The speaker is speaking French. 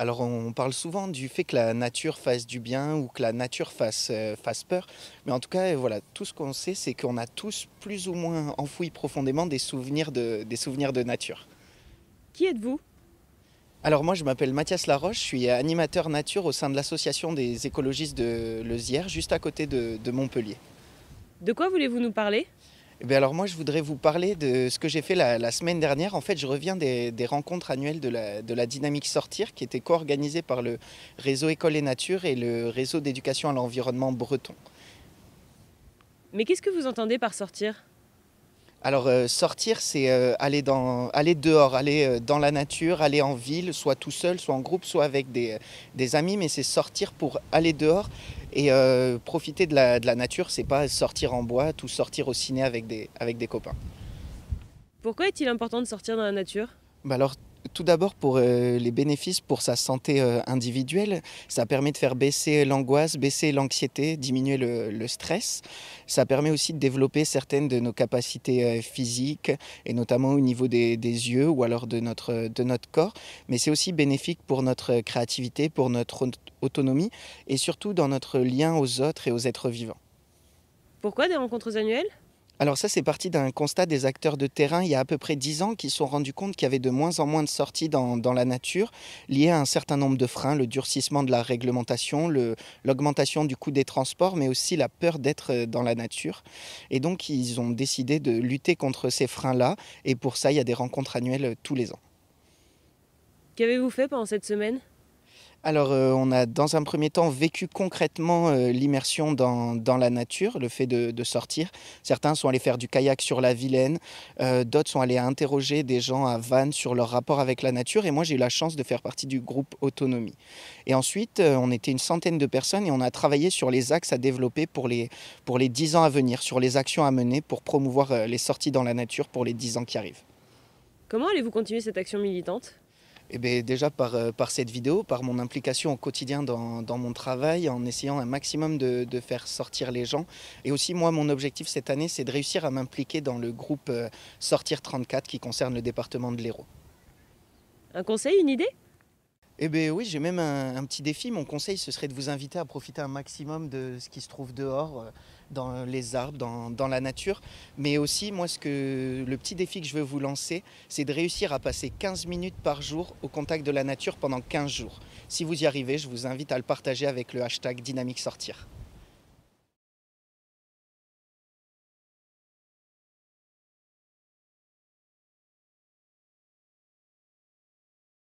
Alors on parle souvent du fait que la nature fasse du bien ou que la nature fasse, euh, fasse peur. Mais en tout cas, voilà, tout ce qu'on sait, c'est qu'on a tous plus ou moins enfoui profondément des souvenirs de, des souvenirs de nature. Qui êtes-vous? Alors moi je m'appelle Mathias Laroche, je suis animateur nature au sein de l'association des écologistes de Lezière, juste à côté de, de Montpellier. De quoi voulez-vous nous parler? Eh bien alors moi je voudrais vous parler de ce que j'ai fait la, semaine dernière. En fait je reviens des, des rencontres annuelles de la, de la Dynamique Sortir qui était co-organisée par le réseau École et Nature et le réseau d'éducation à l'environnement breton. Mais qu'est-ce que vous entendez par sortir? Alors euh, sortir c'est euh, aller, dans, aller dehors, aller euh, dans la nature, aller en ville, soit tout seul, soit en groupe, soit avec des, des amis, mais c'est sortir pour aller dehors et profiter de la, de la nature, c'est pas sortir en boîte ou sortir au ciné avec des, avec des copains. Pourquoi est-il important de sortir dans la nature? Bah alors, tout d'abord pour euh, les bénéfices pour sa santé euh, individuelle, ça permet de faire baisser l'angoisse, baisser l'anxiété, diminuer le, stress. Ça permet aussi de développer certaines de nos capacités euh, physiques et notamment au niveau des, des yeux ou alors de notre, de notre corps. Mais c'est aussi bénéfique pour notre créativité, pour notre aut- autonomie et surtout dans notre lien aux autres et aux êtres vivants. Pourquoi des rencontres annuelles? Alors ça, c'est parti d'un constat des acteurs de terrain il y a à peu près 10 ans qui se sont rendus compte qu'il y avait de moins en moins de sorties dans, dans la nature liées à un certain nombre de freins, le durcissement de la réglementation, le- l'augmentation du coût des transports, mais aussi la peur d'être euh, dans la nature. Et donc, ils ont décidé de lutter contre ces freins-là. Et pour ça, il y a des rencontres annuelles euh, tous les ans. Qu'avez-vous fait pendant cette semaine? Alors, euh, on a dans un premier temps vécu concrètement euh, l'immersion dans, dans la nature, le fait de, sortir. Certains sont allés faire du kayak sur la Vilaine, euh, d'autres sont allés interroger des gens à Vannes sur leur rapport avec la nature. Et moi, j'ai eu la chance de faire partie du groupe Autonomie. Et ensuite, on était une centaine de personnes et on a travaillé sur les axes à développer pour les, pour les 10 ans à venir, sur les actions à mener pour promouvoir les sorties dans la nature pour les 10 ans qui arrivent. Comment allez-vous continuer cette action militante? Eh bien, déjà par, euh, par cette vidéo, par mon implication au quotidien dans, dans mon travail, en essayant un maximum de, de faire sortir les gens. Et aussi, moi, mon objectif cette année, c'est de réussir à m'impliquer dans le groupe euh, Sortir 34 qui concerne le département de l'Hérault. Un conseil, une idée? Eh bien oui, j'ai même un, petit défi. Mon conseil, ce serait de vous inviter à profiter un maximum de ce qui se trouve dehors, euh, dans les arbres, dans, dans la nature. Mais aussi, moi, ce que, le petit défi que je veux vous lancer, c'est de réussir à passer 15 minutes par jour au contact de la nature pendant 15 jours. Si vous y arrivez, je vous invite à le partager avec le hashtag Dynamique Sortir.